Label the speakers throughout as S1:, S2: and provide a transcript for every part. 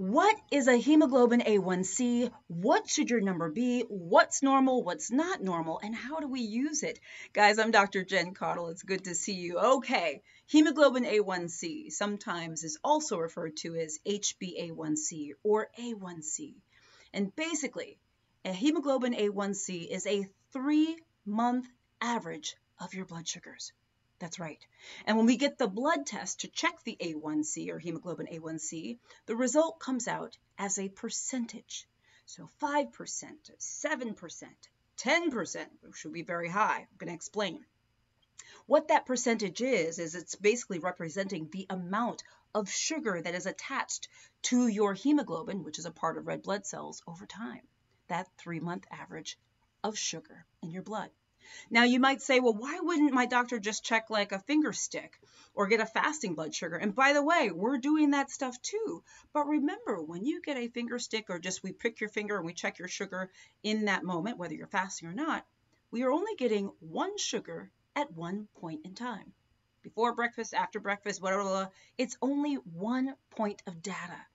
S1: What is a hemoglobin A1C? What should your number be? What's normal? What's not normal? And how do we use it? Guys, I'm Dr. Jen Caudle. It's good to see you. Okay, hemoglobin A1C sometimes is also referred to as HbA1c or A1C. And basically, a hemoglobin A1C is a three month average of your blood sugars. That's right. And when we get the blood test to check the A1C or hemoglobin A1C, the result comes out as a percentage. So 5%, 7%, 10%, which should be very high. I'm going to explain. What that percentage is, is it's basically representing the amount of sugar that is attached to your hemoglobin, which is a part of red blood cells, over time. That three month average of sugar in your blood. Now you might say, well, why wouldn't my doctor just check like a finger stick or get a fasting blood sugar? And by the way, we're doing that stuff too. But remember, when you get a finger stick or just we prick your finger and we check your sugar in that moment, whether you're fasting or not, we are only getting one sugar at one point in time. Before breakfast, after breakfast, whatever, it's only one point of data.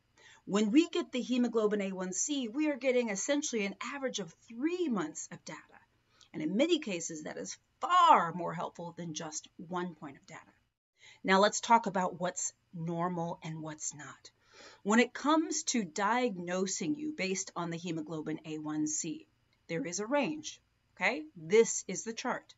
S1: When we get the hemoglobin A1C, we are getting essentially an average of three months of data. And in many cases, that is far more helpful than just one point of data. Now let's talk about what's normal and what's not. When it comes to diagnosing you based on the hemoglobin A1C, there is a range. Okay, this is the chart.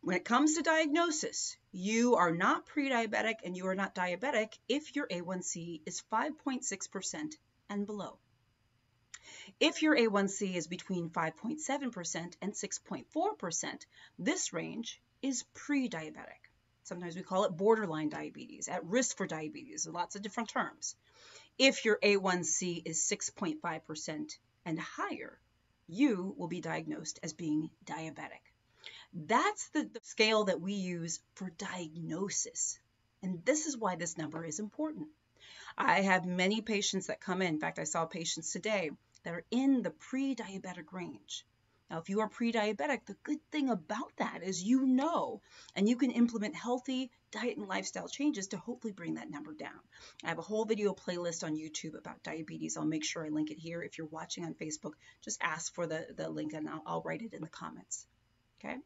S1: When it comes to diagnosis, you are not pre-diabetic and you are not diabetic if your A1C is 5.6% and below. If your A1C is between 5.7% and 6.4%, this range is pre-diabetic. Sometimes we call it borderline diabetes, at risk for diabetes, lots of different terms. If your A1C is 6.5% and higher, you will be diagnosed as being diabetic. That's the, the, scale that we use for diagnosis. And this is why this number is important. I have many patients that come in. In fact, I saw patients today that are in the pre-diabetic range. Now, if you are pre-diabetic, the good thing about that is you know, and you can implement healthy diet and lifestyle changes to hopefully bring that number down. I have a whole video playlist on YouTube about diabetes. I'll make sure I link it here. If you're watching on Facebook, just ask for the, the link and I'll, I'll write it in the comments. Okay.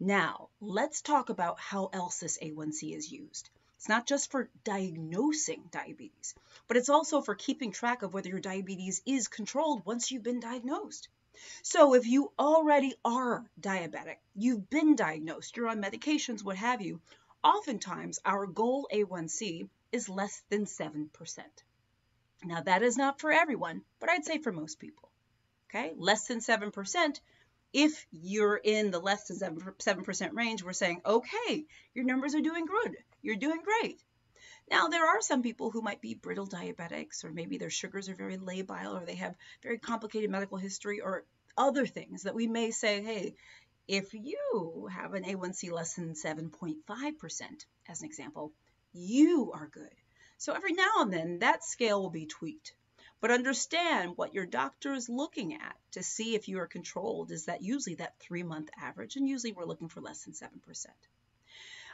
S1: Now, let's talk about how else this A1C is used. It's not just for diagnosing diabetes, but it's also for keeping track of whether your diabetes is controlled once you've been diagnosed. So if you already are diabetic, you've been diagnosed, you're on medications, what have you, oftentimes our goal A1C is less than 7%. Now that is not for everyone, but I'd say for most people. Okay, less than 7%. If you're in the less than 7% range, we're saying, okay, your numbers are doing good you're doing great. Now, there are some people who might be brittle diabetics, or maybe their sugars are very labile, or they have very complicated medical history, or other things that we may say, hey, if you have an A1C less than 7.5%, as an example, you are good. So every now and then, that scale will be tweaked. But understand what your doctor is looking at to see if you are controlled is that usually that three month average, and usually we're looking for less than 7%.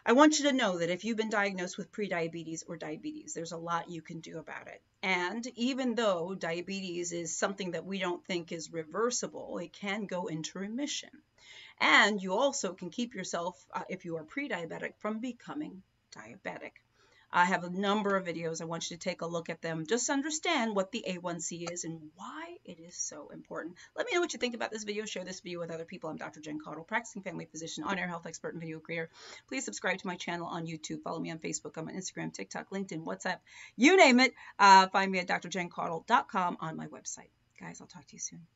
S1: I want you to know that if you've been diagnosed with prediabetes or diabetes, there's a lot you can do about it. And even though diabetes is something that we don't think is reversible, it can go into remission. And you also can keep yourself, uh, if you are pre-diabetic, from becoming diabetic. I have a number of videos. I want you to take a look at them. Just understand what the A1C is and why it is so important. Let me know what you think about this video. Share this video with other people. I'm Dr. Jen Caudle, practicing family physician, on-air health expert, and video creator. Please subscribe to my channel on YouTube. Follow me on Facebook. I'm on Instagram, TikTok, LinkedIn, WhatsApp, you name it. Uh, find me at drjencaudle.com on my website. Guys, I'll talk to you soon.